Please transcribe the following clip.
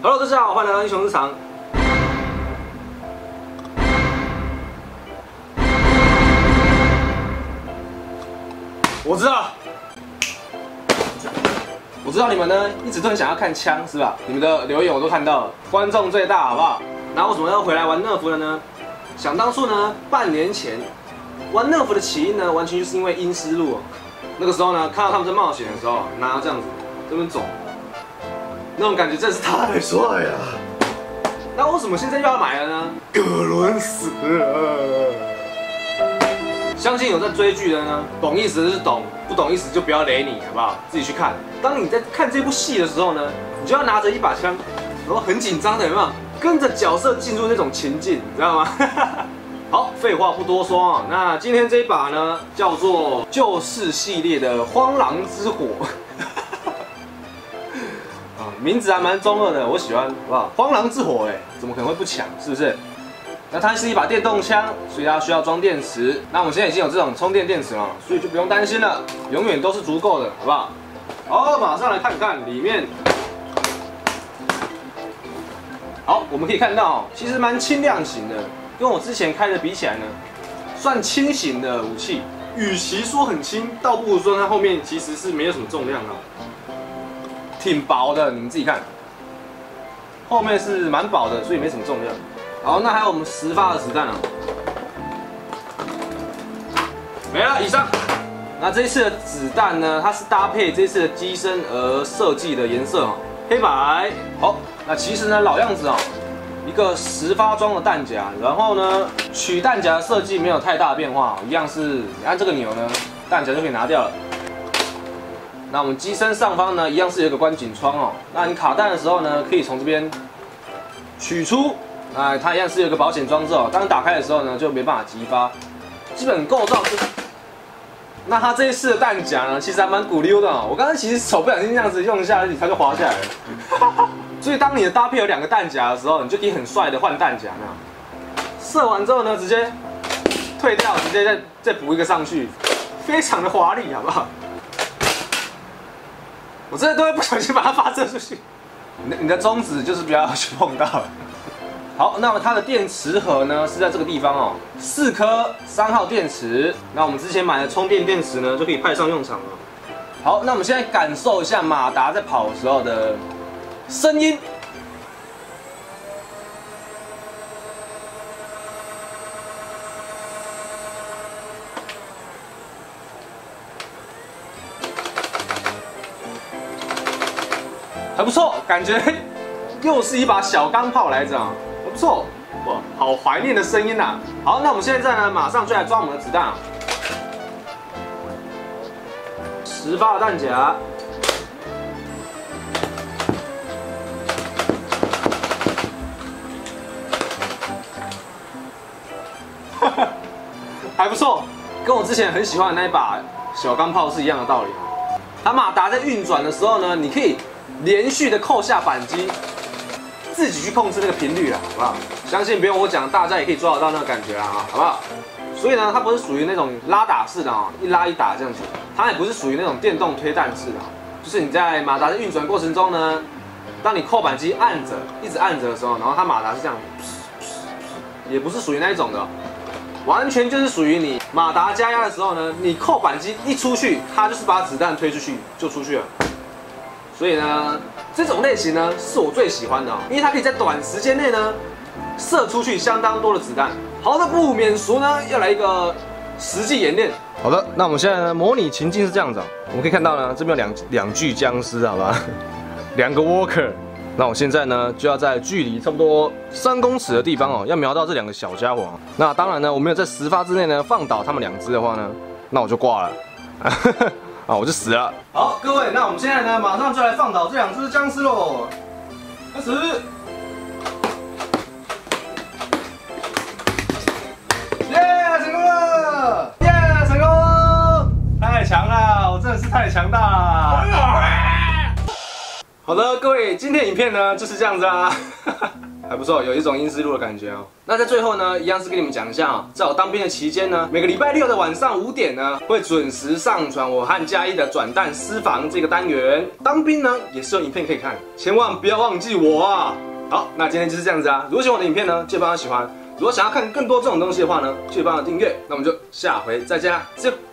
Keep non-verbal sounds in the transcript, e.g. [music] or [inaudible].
Hello，大家好，欢迎来到英雄日常。我知道，我知道你们呢一直都很想要看枪是吧？你们的留言我都看到了，观众最大好不好？那为什么要回来玩乐福了呢？想当初呢，半年前玩乐福的起因呢，完全就是因为阴思路。那个时候呢，看到他们在冒险的时候，拿这样子这边走，那种感觉真是太帅了。那为什么现在又要买了呢？葛伦死了。相信有在追剧的呢，懂意思的是懂，不懂意思就不要雷你，好不好？自己去看。当你在看这部戏的时候呢，你就要拿着一把枪，然后很紧张的，有没有？跟着角色进入那种情境，你知道吗？[laughs] 好，废话不多说啊，那今天这一把呢，叫做救世系列的荒狼之火。名字还蛮中二的，我喜欢，好不好？荒狼之火，哎，怎么可能会不抢？是不是？那它是一把电动枪，所以它需要装电池。那我们现在已经有这种充电电池了，所以就不用担心了，永远都是足够的，好不好？好，马上来看看里面。好，我们可以看到，其实蛮轻量型的，跟我之前开的比起来呢，算轻型的武器。与其说很轻，倒不如说它后面其实是没有什么重量啊，挺薄的。你们自己看，后面是蛮薄的，所以没什么重量。好，那还有我们十发的子弹啊，没了。以上，那这次的子弹呢，它是搭配这次的机身而设计的颜色哦，黑白。好，那其实呢老样子哦，一个十发装的弹夹，然后呢取弹夹的设计没有太大的变化，一样是你按这个钮呢，弹夹就可以拿掉了。那我们机身上方呢，一样是有个观景窗哦，那你卡弹的时候呢，可以从这边取出。哎，它一样是有个保险装置哦。当打开的时候呢，就没办法激发。基本构造是。那它这一次的弹夹呢，其实还蛮鼓溜的哦。我刚刚其实手不小心这样子用一下，它就滑下来了。[laughs] 所以当你的搭配有两个弹夹的时候，你就可以很帅的换弹夹那。射完之后呢，直接退掉，直接再再补一个上去，非常的华丽，好不好？我真的都会不小心把它发射出去。你的你的中指就是不要去碰到。好，那么它的电池盒呢是在这个地方哦，四颗三号电池。那我们之前买的充电电池呢就可以派上用场了。好，那我们现在感受一下马达在跑的时候的声音，还不错，感觉 [laughs] 又是一把小钢炮来着。还不错，哇，好怀念的声音呐！好，那我们现在呢，马上就来装我们的子弹啊！十发弹夹，[laughs] 还不错，跟我之前很喜欢的那一把小钢炮是一样的道理。它马达在运转的时候呢，你可以连续的扣下扳机。自己去控制那个频率了，好不好？相信不用我讲，大家也可以抓得到那个感觉啊，好不好？所以呢，它不是属于那种拉打式的啊，一拉一打这样子，它也不是属于那种电动推弹式的，就是你在马达的运转过程中呢，当你扣扳机按着，一直按着的时候，然后它马达是这样，也不是属于那一种的，完全就是属于你马达加压的时候呢，你扣扳机一出去，它就是把子弹推出去就出去了，所以呢。这种类型呢，是我最喜欢的，因为它可以在短时间内呢，射出去相当多的子弹。好的，不免俗呢，要来一个实际演练。好的，那我们现在呢，模拟情境是这样子，我们可以看到呢，这边有两两具僵尸，好吧，[laughs] 两个 walker。那我现在呢，就要在距离差不多三公尺的地方哦，要瞄到这两个小家伙。那当然呢，我没有在十发之内呢放倒他们两只的话呢，那我就挂了。啊！我就死了。好，各位，那我们现在呢，马上就来放倒这两只僵尸喽。开始。耶，成功了！耶，成功！太强了，我真的是太强大。好的，各位，今天影片呢就是这样子啊，[laughs] 还不错，有一种阴思路的感觉哦。那在最后呢，一样是跟你们讲一下啊，在我当兵的期间呢，每个礼拜六的晚上五点呢，会准时上传我和嘉义的转蛋私房这个单元。当兵呢也是有影片可以看，千万不要忘记我啊。好，那今天就是这样子啊。如果喜欢我的影片呢，记得帮我喜欢。如果想要看更多这种东西的话呢，记得帮我订阅。那我们就下回再见啦，See you。